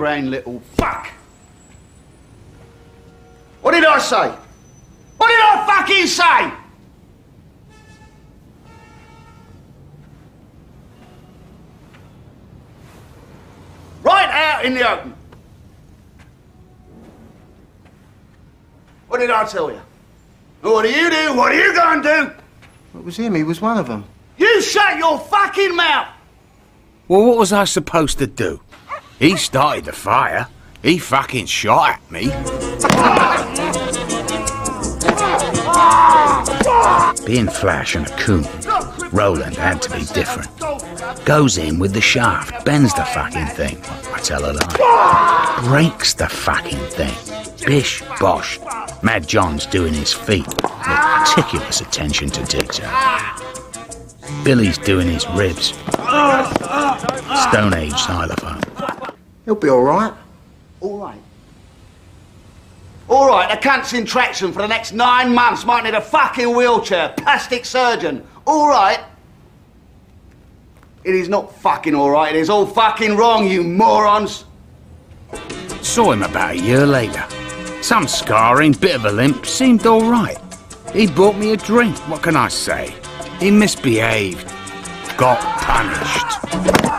brain little fuck! What did I say? What did I fucking say? Right out in the open. What did I tell you? What do you do? What are you going to do? It was him, he was one of them. You shut your fucking mouth! Well, what was I supposed to do? He started the fire. He fucking shot at me. Being Flash and a coon, Roland had to be different. Goes in with the shaft, bends the fucking thing. I tell a lie. Breaks the fucking thing. Bish, bosh. Mad John's doing his feet. Meticulous attention to detail. Billy's doing his ribs. Stone Age xylophone. He'll be all right. All right. All right, the cunt's in traction for the next nine months. Might need a fucking wheelchair. Plastic surgeon. All right. It is not fucking all right. It is all fucking wrong, you morons. Saw him about a year later. Some scarring, bit of a limp, seemed all right. He bought me a drink, what can I say? He misbehaved. Got punished.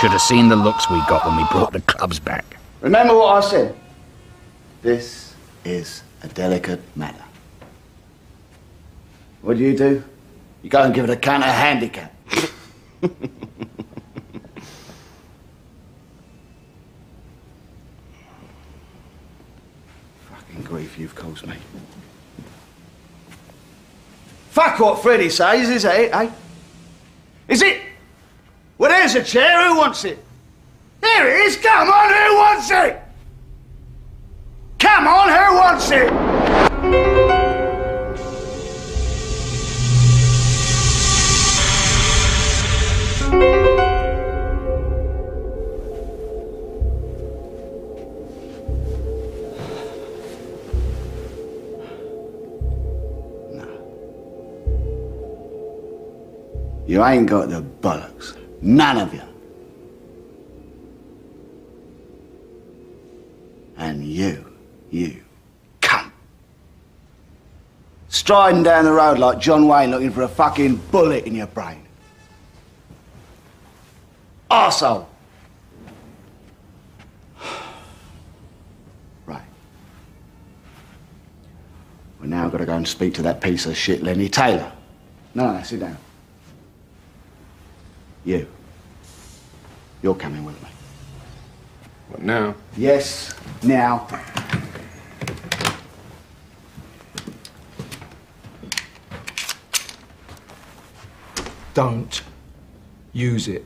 Should have seen the looks we got when we brought the clubs back. Remember what I said? This is a delicate matter. What do you do? You go and give it a cunt of handicap. Fucking grief you've caused me. Fuck what Freddie says, is it, eh? Is it? There's a chair. Who wants it? There it is. Come on, who wants it? Come on, who wants it? You ain't got the bollocks. None of you. And you, you, cunt. Striding down the road like John Wayne looking for a fucking bullet in your brain. Arsehole. Right. We're now got to go and speak to that piece of shit, Lennie Taylor. No, no, sit down. You. You're coming with me. What now? Yes, now. Don't use it.